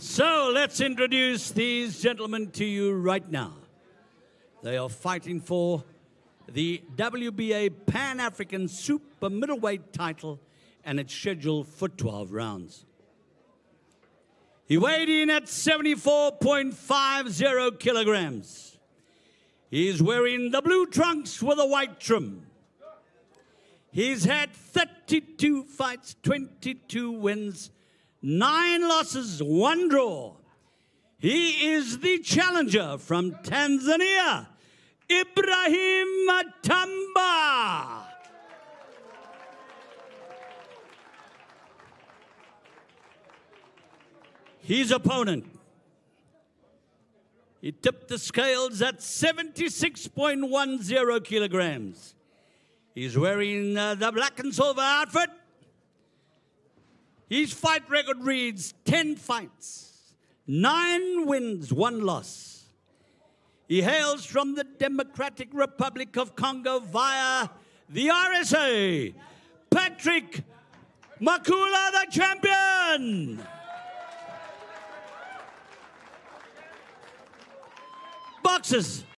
So let's introduce these gentlemen to you right now. They are fighting for the WBA Pan African Super Middleweight title, and it's scheduled for 12 rounds. He weighed in at 74.50 kilograms. He's wearing the blue trunks with a white trim. He's had 32 fights, 22 wins, nine losses, one draw. He is the challenger from Tanzania, Ibrahim Matamba. His opponent, he tipped the scales at 76.10 kilograms. He's wearing uh, the black and silver outfit. His fight record reads 10 fights, 9 wins, 1 loss. He hails from the Democratic Republic of Congo via the RSA. Patrick Mukala, the champion. Boxes.